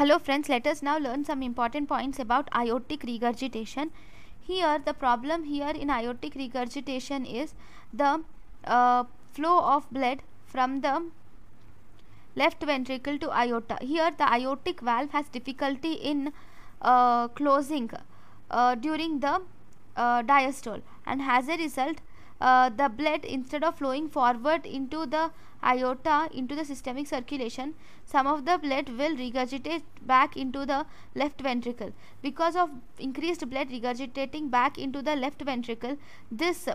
Hello friends, let us now learn some important points about aortic regurgitation. Here the problem here in aortic regurgitation is the uh, flow of blood from the left ventricle to aorta. Here the aortic valve has difficulty in uh, closing uh, during the uh, diastole and as a result uh, the blood instead of flowing forward into the aorta into the systemic circulation some of the blood will regurgitate back into the left ventricle. Because of increased blood regurgitating back into the left ventricle this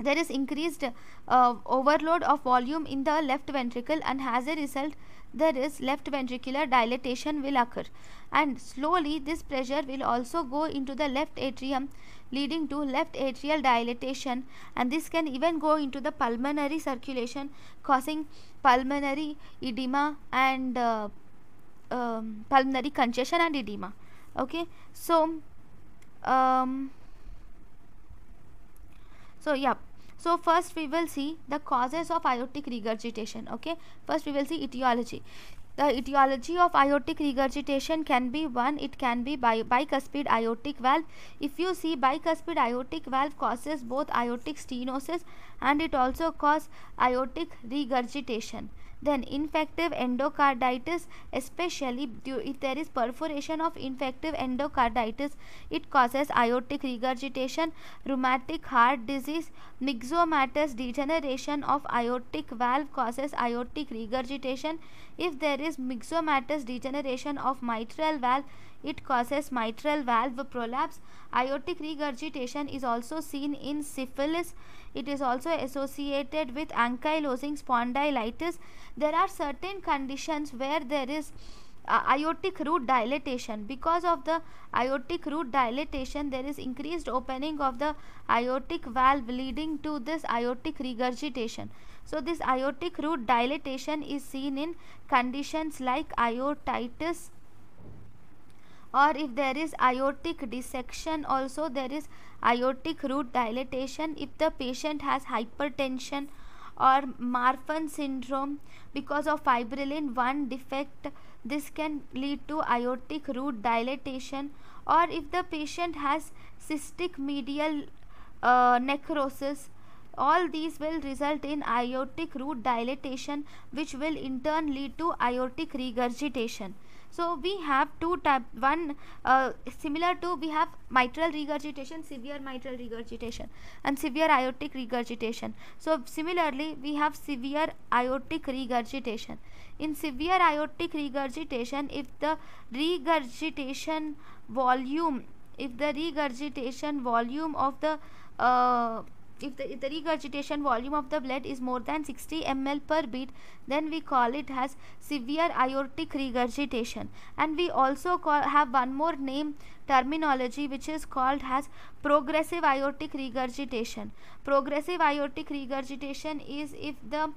there is increased uh, overload of volume in the left ventricle and as a result there is left ventricular dilatation will occur. And slowly this pressure will also go into the left atrium leading to left atrial dilatation. And this can even go into the pulmonary circulation causing pulmonary edema and uh, um, pulmonary congestion and edema. Okay? So um, so yeah so first we will see the causes of aortic regurgitation okay? First we will see etiology. The etiology of aortic regurgitation can be one it can be bi bicuspid aortic valve. If you see bicuspid aortic valve causes both aortic stenosis and it also cause aortic regurgitation then infective endocarditis especially if there is perforation of infective endocarditis. It causes aortic regurgitation rheumatic heart disease myxomatous degeneration of aortic valve causes aortic regurgitation. If there is myxomatous degeneration of mitral valve it causes mitral valve prolapse. Aortic regurgitation is also seen in syphilis. It is also associated with ankylosing spondylitis. There are certain conditions where there is uh, aortic root dilatation. Because of the aortic root dilatation there is increased opening of the aortic valve leading to this aortic regurgitation. So this aortic root dilatation is seen in conditions like aortitis or if there is aortic dissection also there is aortic root dilatation. If the patient has hypertension or Marfan syndrome because of fibrillin 1 defect this can lead to aortic root dilatation. Or if the patient has cystic medial uh, necrosis all these will result in aortic root dilatation which will in turn lead to aortic regurgitation so we have two type one uh, similar to we have mitral regurgitation severe mitral regurgitation and severe aortic regurgitation. So similarly we have severe aortic regurgitation. In severe aortic regurgitation if the regurgitation volume if the regurgitation volume of the uh, if the, if the regurgitation volume of the blood is more than 60 ml per beat then we call it as severe aortic regurgitation. And we also call, have one more name terminology which is called as progressive aortic regurgitation. Progressive aortic regurgitation is if the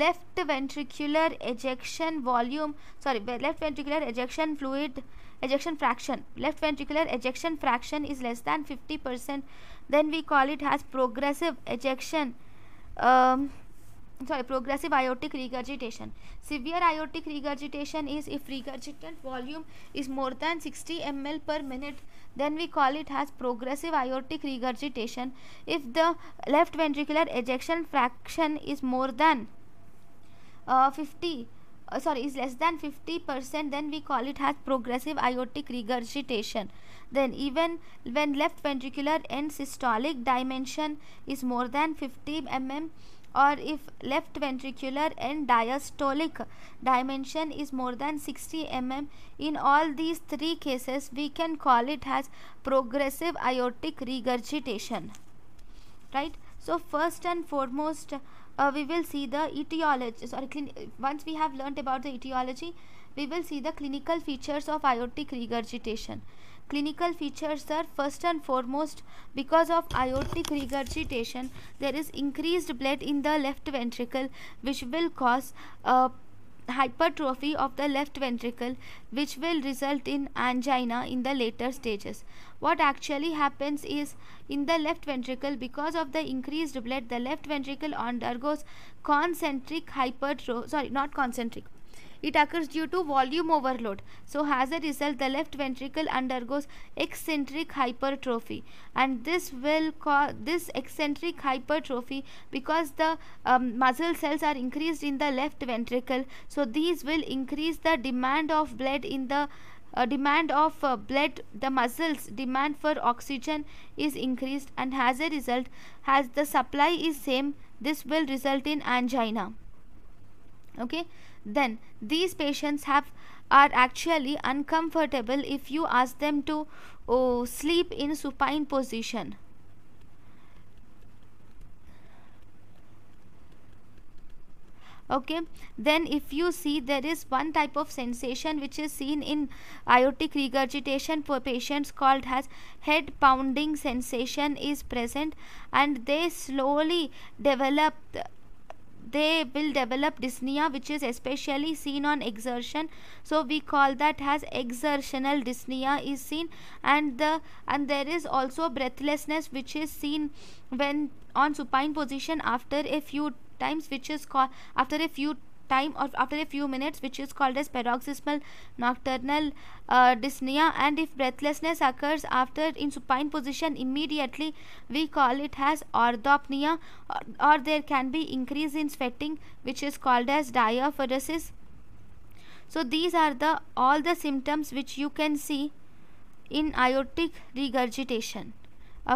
left ventricular ejection volume sorry left ventricular ejection fluid ejection fraction left ventricular ejection fraction is less than 50 percent then we call it as progressive ejection um, sorry progressive aortic regurgitation. Severe aortic regurgitation is if regurgitant volume is more than 60 ml per minute then we call it as progressive aortic regurgitation. If the left ventricular ejection fraction is more than uh, 50 uh, sorry is less than 50 percent then we call it as progressive aortic regurgitation. Then even when left ventricular end systolic dimension is more than 50 mm or if left ventricular end diastolic dimension is more than 60 mm in all these three cases we can call it as progressive aortic regurgitation. Right? So first and foremost uh, we will see the etiology. Sorry once we have learnt about the etiology we will see the clinical features of aortic regurgitation. Clinical features are first and foremost because of aortic regurgitation there is increased blood in the left ventricle which will cause uh, hypertrophy of the left ventricle which will result in angina in the later stages what actually happens is in the left ventricle because of the increased blood the left ventricle undergoes concentric hypertrophy sorry not concentric. It occurs due to volume overload. So as a result the left ventricle undergoes eccentric hypertrophy. And this will cause this eccentric hypertrophy because the um, muscle cells are increased in the left ventricle so these will increase the demand of blood in the uh, demand of uh, blood the muscles demand for oxygen is increased and as a result as the supply is same this will result in angina. Okay? Then these patients have are actually uncomfortable if you ask them to oh, sleep in supine position okay. Then if you see there is one type of sensation which is seen in aortic regurgitation for patients called as head pounding sensation is present and they slowly develop they will develop dyspnea which is especially seen on exertion. So we call that as exertional dyspnea is seen and the and there is also breathlessness which is seen when on supine position after a few times which is called after a few time or after a few minutes which is called as paroxysmal nocturnal uh, dyspnea and if breathlessness occurs after in supine position immediately we call it as orthopnea or, or there can be increase in sweating which is called as diaphoresis. So these are the all the symptoms which you can see in aortic regurgitation.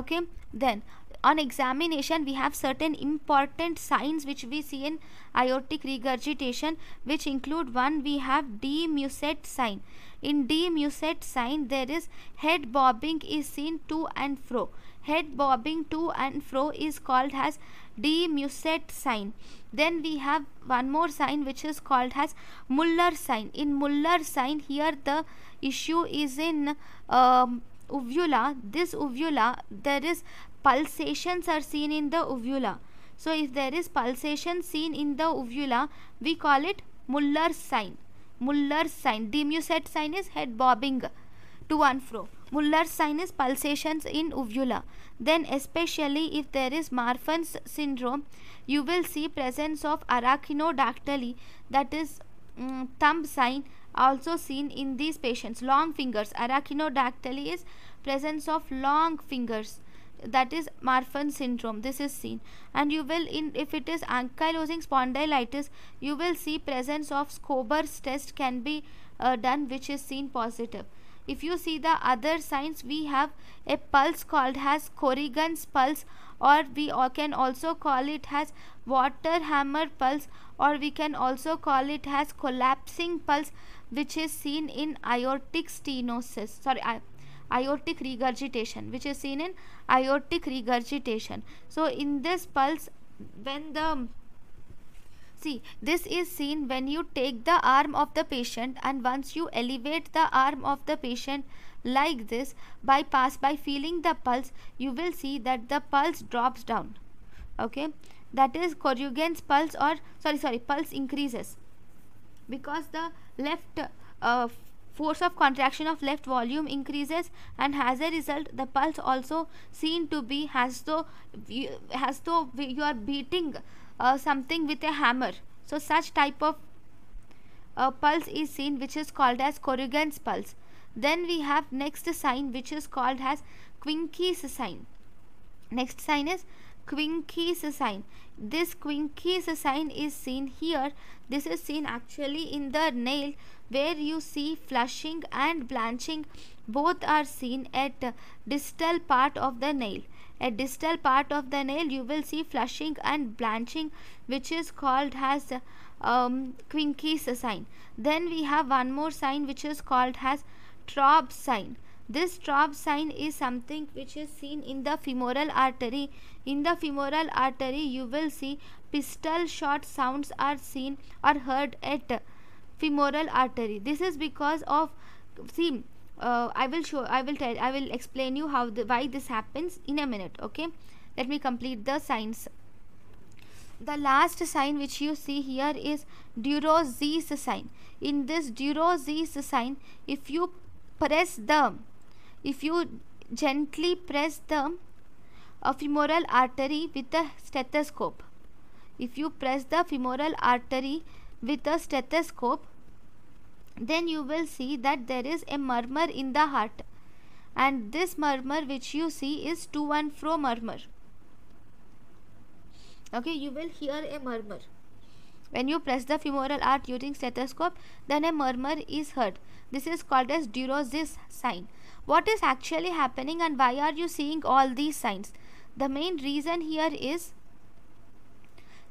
Okay? Then on examination we have certain important signs which we see in aortic regurgitation which include one we have de Musset sign. In de Musset sign there is head bobbing is seen to and fro. Head bobbing to and fro is called as de Musset sign. Then we have one more sign which is called as Muller sign. In Muller sign here the issue is in um, uvula this uvula there is pulsations are seen in the uvula. So if there is pulsation seen in the uvula we call it Muller sign. Muller sign de Musset sign is head bobbing to and fro. Muller sign is pulsations in uvula. Then especially if there is Marfan's syndrome you will see presence of arachnodactyly that is um, thumb sign also seen in these patients. Long fingers. Arachnodactyly is presence of long fingers. That is Marfan syndrome. This is seen. And you will in if it is ankylosing spondylitis you will see presence of Schober's test can be uh, done which is seen positive. If you see the other signs we have a pulse called as Corrigan's pulse or we can also call it as water hammer pulse or we can also call it as collapsing pulse which is seen in aortic stenosis sorry aortic regurgitation which is seen in aortic regurgitation. So in this pulse when the see this is seen when you take the arm of the patient and once you elevate the arm of the patient like this by pass by feeling the pulse you will see that the pulse drops down. Okay that is Corrigan's pulse or sorry sorry pulse increases. Because the left uh, force of contraction of left volume increases and as a result the pulse also seen to be as though you, as though you are beating uh, something with a hammer. So such type of uh, pulse is seen which is called as Corrigan's pulse. Then we have next sign which is called as Quincke's sign. Next sign is Quincke's sign. This Quincke's sign is seen here. This is seen actually in the nail where you see flushing and blanching. Both are seen at distal part of the nail. At distal part of the nail you will see flushing and blanching which is called as um, Quincke's sign. Then we have one more sign which is called as Traub sign this Traub sign is something which is seen in the femoral artery. In the femoral artery you will see pistol shot sounds are seen or heard at femoral artery. This is because of see uh, i will show i will tell i will explain you how the why this happens in a minute okay? Let me complete the signs. The last sign which you see here is Duroziez's sign. In this Duroziez's sign if you press the if you gently press the femoral artery with a stethoscope if you press the femoral artery with a stethoscope then you will see that there is a murmur in the heart. And this murmur which you see is to and fro murmur. Okay you will hear a murmur. When you press the femoral arch using stethoscope then a murmur is heard. This is called as Duroziez sign what is actually happening and why are you seeing all these signs? The main reason here is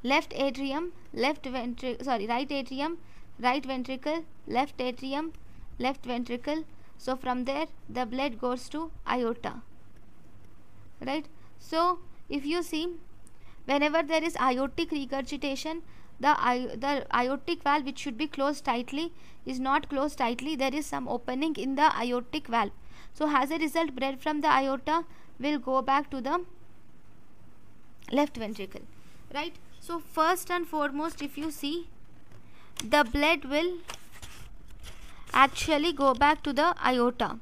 left atrium left ventricle sorry right atrium right ventricle left atrium left ventricle. So from there the blood goes to aorta. Right? So if you see whenever there is aortic regurgitation the, the aortic valve which should be closed tightly is not closed tightly. There is some opening in the aortic valve so as a result blood from the aorta will go back to the left ventricle right? So first and foremost if you see the blood will actually go back to the aorta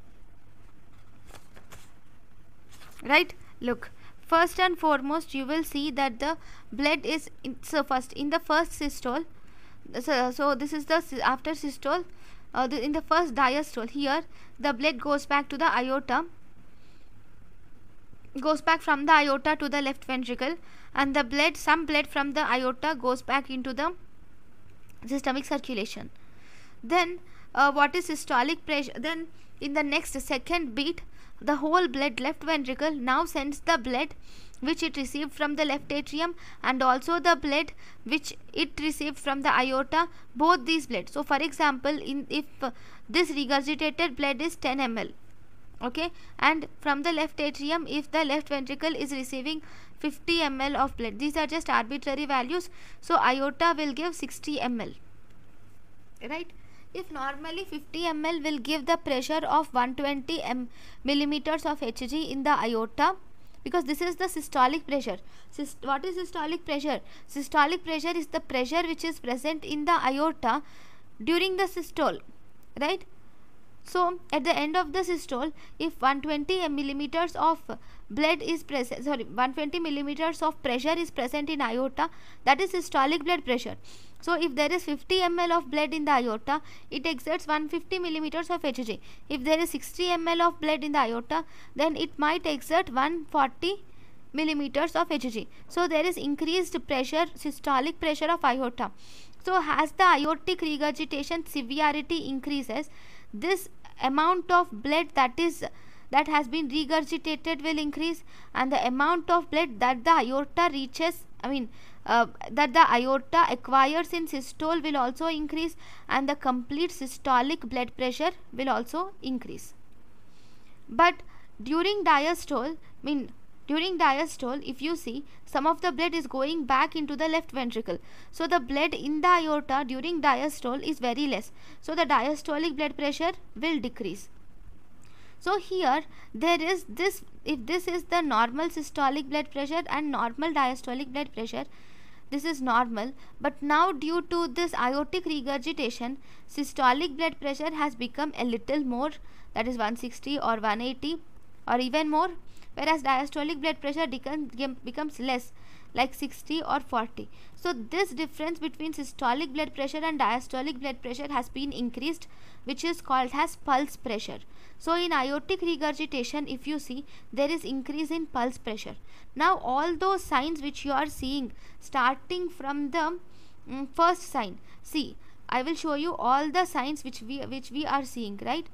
right? Look first and foremost you will see that the blood is in, so first in the first systole so, so this is the after systole uh, the, in the first diastole here the blood goes back to the aorta goes back from the aorta to the left ventricle and the blood some blood from the aorta goes back into the systemic circulation. Then uh, what is systolic pressure? Then in the next second beat the whole blood left ventricle now sends the blood which it received from the left atrium and also the blood which it received from the aorta both these blood so for example in if uh, this regurgitated blood is 10 ml okay and from the left atrium if the left ventricle is receiving 50 ml of blood these are just arbitrary values. So aorta will give 60 ml right if normally 50 ml will give the pressure of 120 m millimeters of hg in the aorta because this is the systolic pressure. Syst what is systolic pressure? Systolic pressure is the pressure which is present in the aorta during the systole right? So at the end of the systole if 120 millimeters of blood is present sorry 120 millimeters of pressure is present in aorta that is systolic blood pressure so if there is 50 ml of blood in the aorta it exerts 150 millimeters of hg if there is 60 ml of blood in the aorta then it might exert 140 millimeters of hg so there is increased pressure systolic pressure of aorta. So as the aortic regurgitation severity increases this amount of blood that is that has been regurgitated will increase and the amount of blood that the aorta reaches i mean uh, that the aorta acquires in systole will also increase and the complete systolic blood pressure will also increase. But during diastole mean during diastole if you see some of the blood is going back into the left ventricle. So the blood in the aorta during diastole is very less. So the diastolic blood pressure will decrease. So here there is this if this is the normal systolic blood pressure and normal diastolic blood pressure this is normal. But now due to this aortic regurgitation systolic blood pressure has become a little more. That is 160 or 180 or even more. Whereas diastolic blood pressure becomes less like 60 or 40 so this difference between systolic blood pressure and diastolic blood pressure has been increased which is called as pulse pressure. So in aortic regurgitation if you see there is increase in pulse pressure. Now all those signs which you are seeing starting from the um, first sign see i will show you all the signs which we which we are seeing right?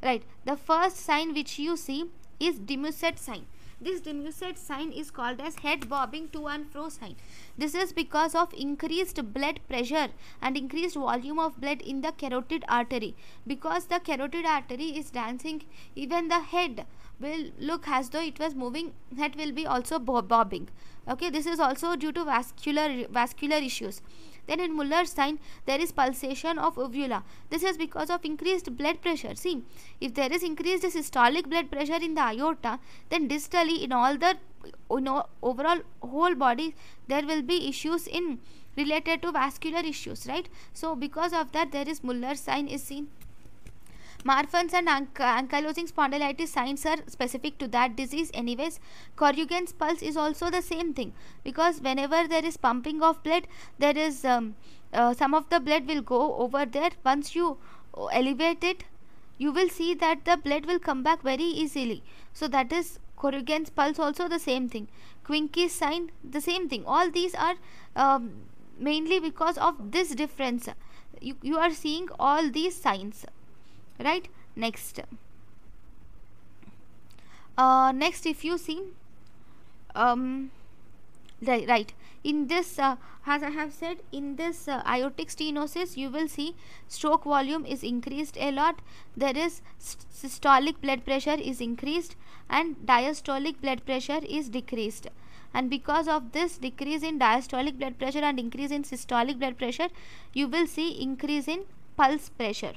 Right. The first sign which you see is de Musset sign. This de Musset sign is called as head bobbing to and fro sign. This is because of increased blood pressure and increased volume of blood in the carotid artery. Because the carotid artery is dancing, even the head will look as though it was moving, head will be also bobbing. Okay, this is also due to vascular vascular issues. Then in Muller's sign, there is pulsation of uvula. This is because of increased blood pressure. See, if there is increased systolic blood pressure in the aorta, then distally in all the you know, overall whole body, there will be issues in related to vascular issues, right? So because of that, there is Muller's sign is seen. Marfan's and ankylosing spondylitis signs are specific to that disease anyways. Corrigan's pulse is also the same thing because whenever there is pumping of blood, there is um, uh, some of the blood will go over there. Once you elevate it, you will see that the blood will come back very easily. So that is Corrigan's pulse also the same thing. Quincke's sign the same thing. All these are um, mainly because of this difference. You, you are seeing all these signs right? Next. Uh, next if you see um, right, right. In this uh, as i have said in this uh, aortic stenosis you will see stroke volume is increased a lot. There is systolic blood pressure is increased and diastolic blood pressure is decreased. And because of this decrease in diastolic blood pressure and increase in systolic blood pressure you will see increase in pulse pressure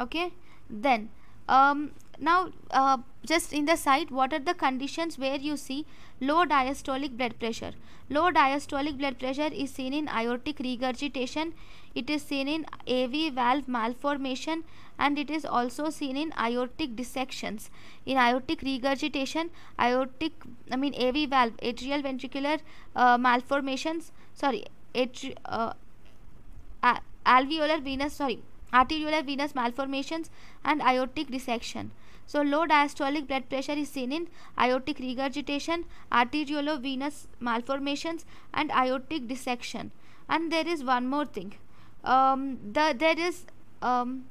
okay? Then um, now uh, just in the side what are the conditions where you see low diastolic blood pressure? Low diastolic blood pressure is seen in aortic regurgitation it is seen in AV valve malformation and it is also seen in aortic dissections. In aortic regurgitation aortic I mean AV valve atrial ventricular uh, malformations sorry atri uh, alveolar venous sorry arteriolar venous malformations and aortic dissection. So low diastolic blood pressure is seen in aortic regurgitation, arteriovenous malformations and aortic dissection. And there is one more thing. Um, the there is um,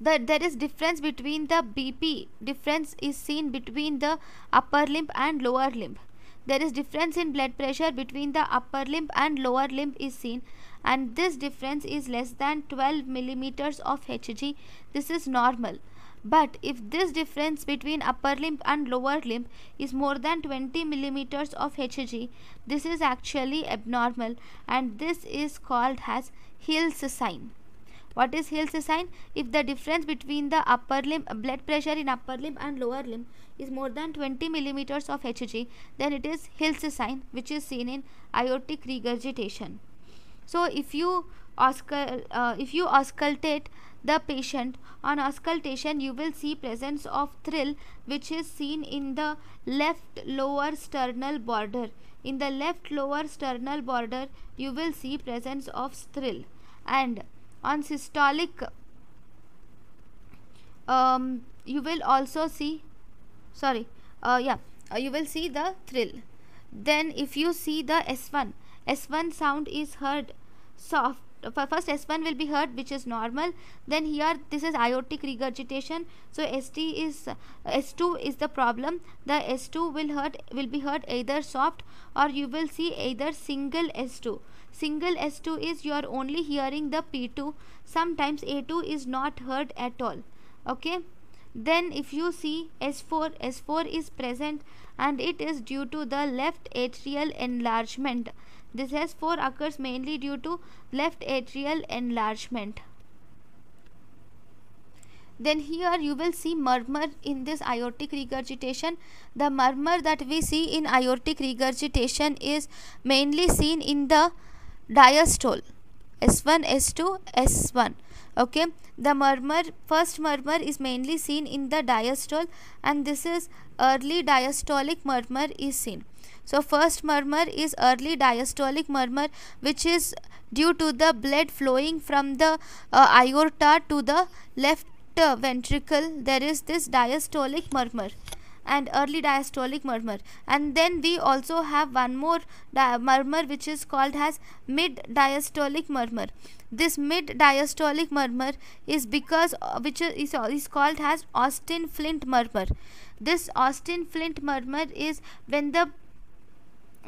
the, there is difference between the BP difference is seen between the upper limb and lower limb there is difference in blood pressure between the upper limb and lower limb is seen and this difference is less than 12 millimeters of Hg. This is normal. But if this difference between upper limb and lower limb is more than 20 millimeters of Hg, this is actually abnormal and this is called as Hill's sign. What is Hill's sign? If the difference between the upper limb blood pressure in upper limb and lower limb is more than 20 millimeters of Hg, then it is Hill's sign which is seen in aortic regurgitation so if you auscul uh, if you auscultate the patient on auscultation you will see presence of thrill which is seen in the left lower sternal border. In the left lower sternal border you will see presence of thrill. And on systolic um, you will also see sorry uh, yeah uh, you will see the thrill. Then if you see the s1 S1 sound is heard. Soft first S1 will be heard which is normal. Then here this is aortic regurgitation. So ST is uh, S2 is the problem. The S2 will heard will be heard either soft or you will see either single S2 single S2 is you are only hearing the P2 sometimes A2 is not heard at all. Okay? Then if you see S4 S4 is present and it is due to the left atrial enlargement this S4 occurs mainly due to left atrial enlargement. Then here you will see murmur in this aortic regurgitation. The murmur that we see in aortic regurgitation is mainly seen in the diastole s1 s2 s1 okay? The murmur first murmur is mainly seen in the diastole and this is early diastolic murmur is seen so first murmur is early diastolic murmur which is due to the blood flowing from the uh, aorta to the left uh, ventricle. There is this diastolic murmur and early diastolic murmur. And then we also have one more murmur which is called as mid diastolic murmur. This mid diastolic murmur is because uh, which is, is called as austin flint murmur. This austin flint murmur is when the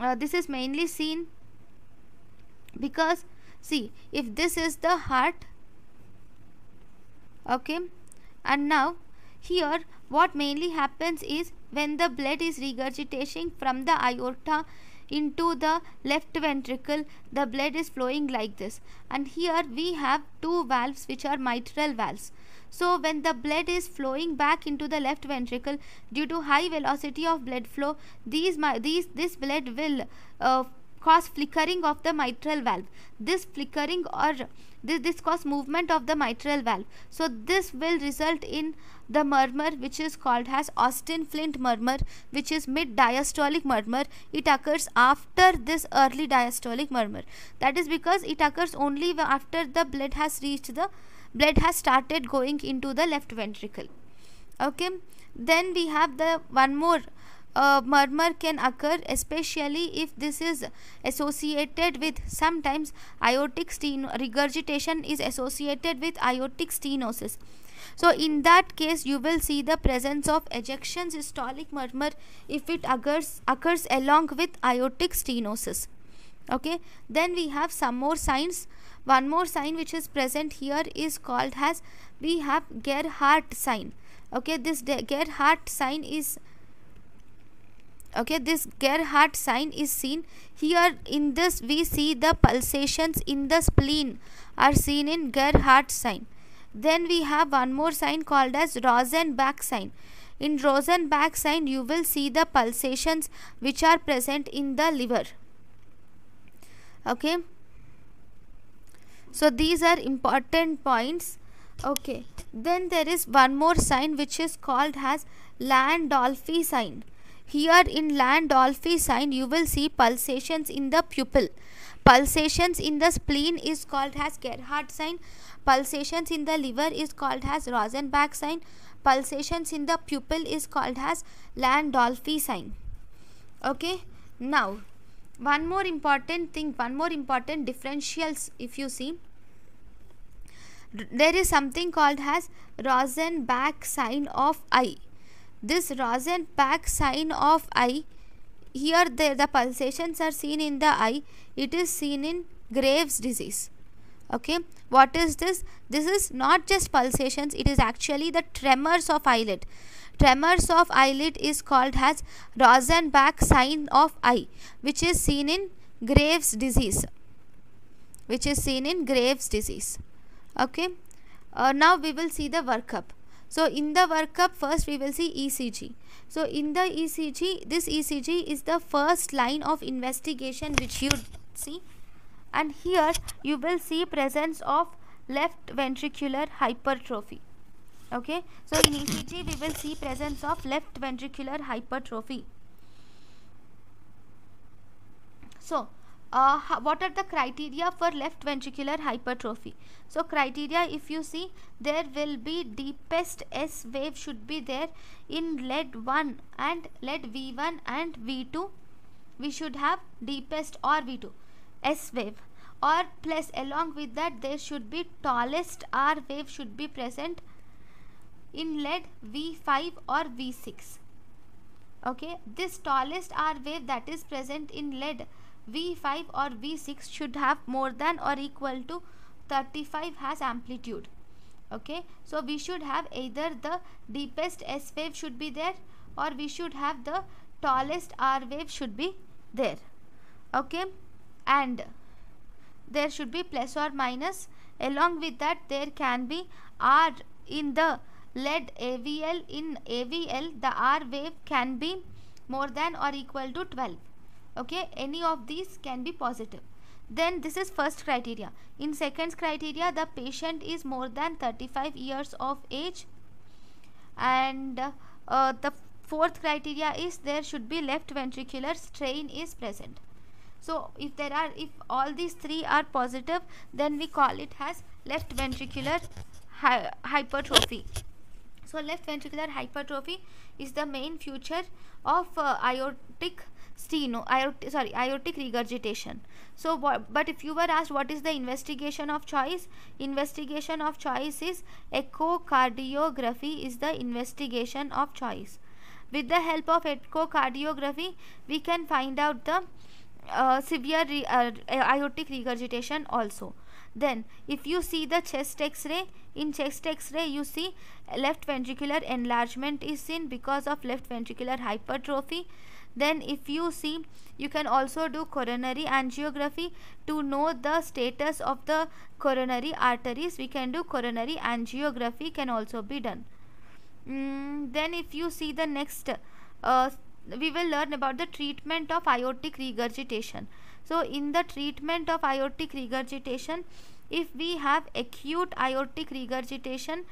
uh, this is mainly seen because see if this is the heart okay and now here what mainly happens is when the blood is regurgitating from the aorta into the left ventricle the blood is flowing like this. And here we have two valves which are mitral valves so when the blood is flowing back into the left ventricle due to high velocity of blood flow these these this blood will uh, cause flickering of the mitral valve. This flickering or this this cause movement of the mitral valve. So this will result in the murmur which is called as austin flint murmur which is mid diastolic murmur. It occurs after this early diastolic murmur. That is because it occurs only after the blood has reached the blood has started going into the left ventricle. Okay? Then we have the one more uh, murmur can occur especially if this is associated with sometimes aortic regurgitation is associated with aortic stenosis. So in that case you will see the presence of ejection systolic murmur if it occurs occurs along with aortic stenosis. Okay? Then we have some more signs one more sign which is present here is called as we have Gerhardt sign. Okay this Gerhardt sign is okay this Gerhardt sign is seen here in this we see the pulsations in the spleen are seen in Gerhardt sign. Then we have one more sign called as Rosenbach sign. In Rosenbach sign you will see the pulsations which are present in the liver. Okay so these are important points okay then there is one more sign which is called as Landolfi sign here in Landolfi sign you will see pulsations in the pupil. Pulsations in the spleen is called as Gerhardt sign. Pulsations in the liver is called as Rosenbach sign. Pulsations in the pupil is called as Landolfi sign. Okay. Now, one more important thing, one more important differentials if you see. There is something called as Rosenbach sign of eye this Rosenbach sign of eye here the, the pulsations are seen in the eye. It is seen in Graves disease. Okay? What is this? This is not just pulsations it is actually the tremors of eyelid tremors of eyelid is called as Rosenbach sign of eye which is seen in Graves disease which is seen in Graves disease. Okay? Uh, now we will see the workup. So in the workup first we will see ECG. So in the ECG this ECG is the first line of investigation which you see. And here you will see presence of left ventricular hypertrophy okay? So in ECG we will see presence of left ventricular hypertrophy. So uh, what are the criteria for left ventricular hypertrophy? So criteria if you see there will be deepest s wave should be there in lead 1 and lead v1 and v2 we should have deepest or v2 s wave. Or plus along with that there should be tallest r wave should be present in lead v5 or v6 okay? This tallest r wave that is present in lead V5 or V6 should have more than or equal to 35 has amplitude. Okay? So we should have either the deepest S wave should be there or we should have the tallest R wave should be there. Okay? And there should be plus or minus. Along with that there can be R in the lead AVL in AVL the R wave can be more than or equal to 12 okay? Any of these can be positive. Then this is first criteria. In second criteria the patient is more than 35 years of age. And uh, the fourth criteria is there should be left ventricular strain is present. So if there are if all these three are positive then we call it as left ventricular hy hypertrophy so left ventricular hypertrophy is the main feature of uh, aortic steno aortic, sorry aortic regurgitation. So but if you were asked what is the investigation of choice investigation of choice is echocardiography is the investigation of choice. With the help of echocardiography we can find out the uh, severe re uh, aortic regurgitation also then if you see the chest x-ray in chest x-ray you see left ventricular enlargement is seen because of left ventricular hypertrophy. Then if you see you can also do coronary angiography to know the status of the coronary arteries. We can do coronary angiography can also be done. Mm, then if you see the next uh, we will learn about the treatment of aortic regurgitation so in the treatment of aortic regurgitation if we have acute aortic regurgitation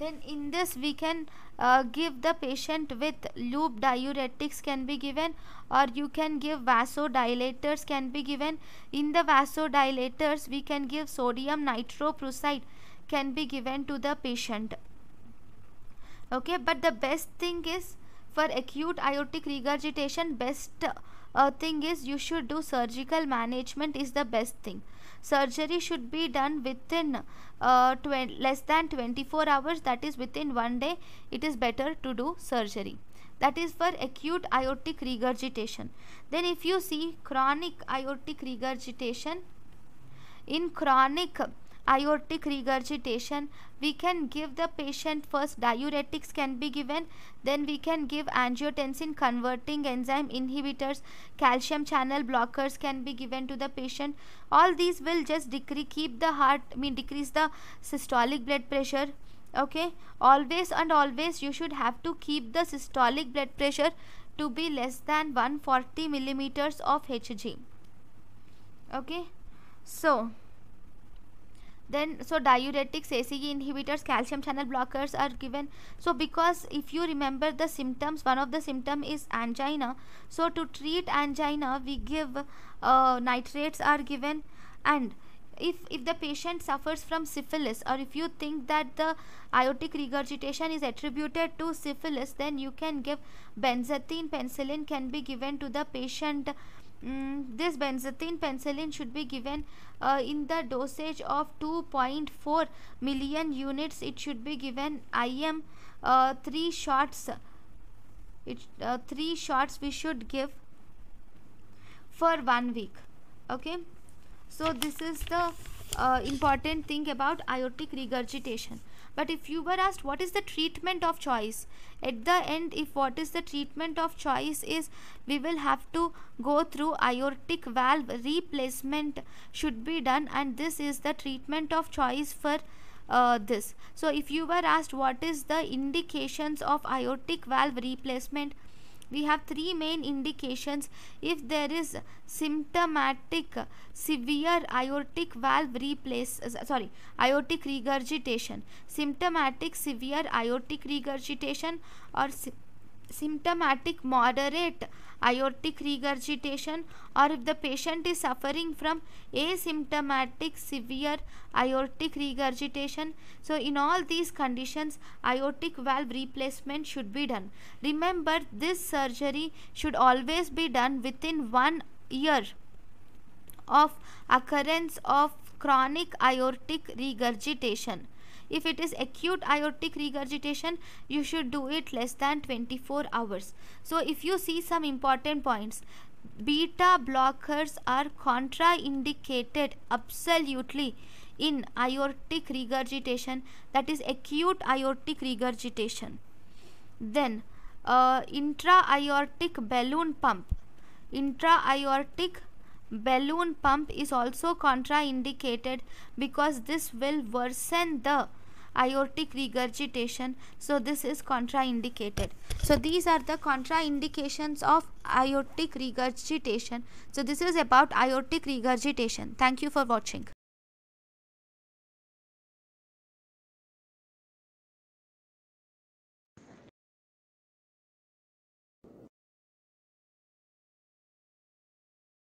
then in this we can uh, give the patient with loop diuretics can be given or you can give vasodilators can be given. In the vasodilators we can give sodium nitroprusside can be given to the patient. Okay but the best thing is for acute aortic regurgitation best uh, thing is you should do surgical management is the best thing. Surgery should be done within uh, less than 24 hours that is within one day it is better to do surgery. That is for acute aortic regurgitation. Then if you see chronic aortic regurgitation in chronic aortic regurgitation. We can give the patient first diuretics can be given. Then we can give angiotensin converting enzyme inhibitors. Calcium channel blockers can be given to the patient. All these will just decrease keep the heart I mean decrease the systolic blood pressure. Okay? Always and always you should have to keep the systolic blood pressure to be less than 140 millimeters of hg okay? So then so diuretics ace inhibitors calcium channel blockers are given. So because if you remember the symptoms one of the symptom is angina. So to treat angina we give uh, nitrates are given. And if if the patient suffers from syphilis or if you think that the aortic regurgitation is attributed to syphilis then you can give benzathine penicillin can be given to the patient Mm, this benzathine penicillin should be given uh, in the dosage of 2.4 million units. It should be given im uh, 3 shots. It uh, 3 shots we should give for one week. Okay? So this is the uh, important thing about aortic regurgitation but if you were asked what is the treatment of choice? At the end if what is the treatment of choice is we will have to go through aortic valve replacement should be done and this is the treatment of choice for uh, this. So if you were asked what is the indications of aortic valve replacement we have three main indications. If there is symptomatic severe aortic valve replace uh, sorry aortic regurgitation. Symptomatic severe aortic regurgitation or symptomatic moderate aortic regurgitation or if the patient is suffering from asymptomatic severe aortic regurgitation. So in all these conditions aortic valve replacement should be done. Remember this surgery should always be done within one year of occurrence of chronic aortic regurgitation if it is acute aortic regurgitation you should do it less than 24 hours. So if you see some important points beta blockers are contraindicated absolutely in aortic regurgitation that is acute aortic regurgitation. Then uh, intra-aortic balloon pump. Intra-aortic balloon pump is also contraindicated because this will worsen the aortic regurgitation. So this is contraindicated. So these are the contraindications of aortic regurgitation. So this is about aortic regurgitation. Thank you for watching